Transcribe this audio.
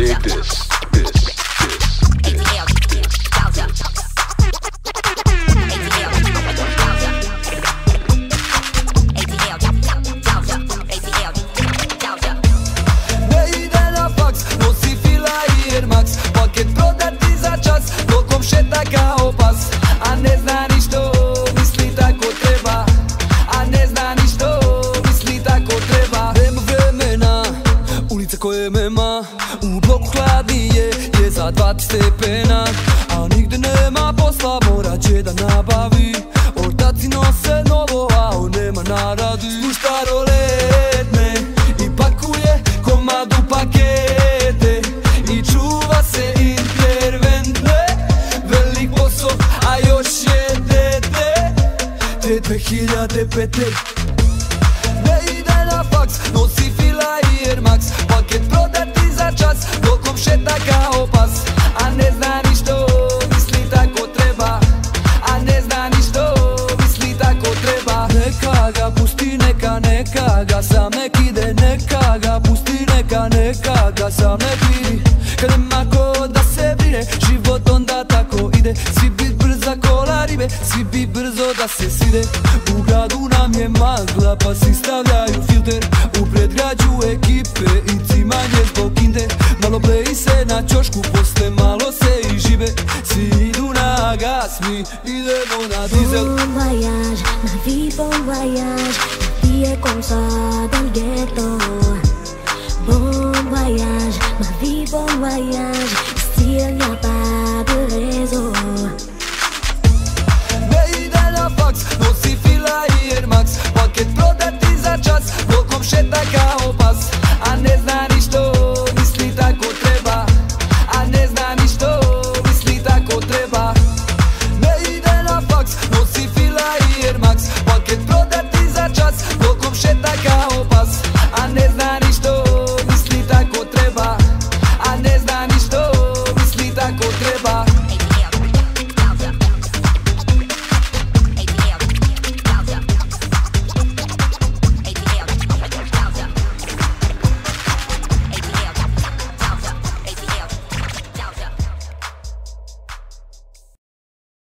Dig this, koje mema U bloku hladnije je za 20 stepena A nigde nema posla, morat će da nabavi. Ortaci nose novo, a on nema naradi. Spušta roletne i pakuje komadu pakete I čuva se interventne. Velik posao, a još je dete Te 2005 ne ide na faks, nosi fila da se side. U gradu nam je magla pa si stavljaju filter. U predgrađu ekipe i cimanje zbog kinde Malo play se na čošku, posle malo se i žive. Svi idu na gas, mi idemo na dizel. Bon voyage, ma vie bon voyage La vie est comme ça ghetto. Bon voyage, ma vie bon voyage Ici il n'y a pas Europas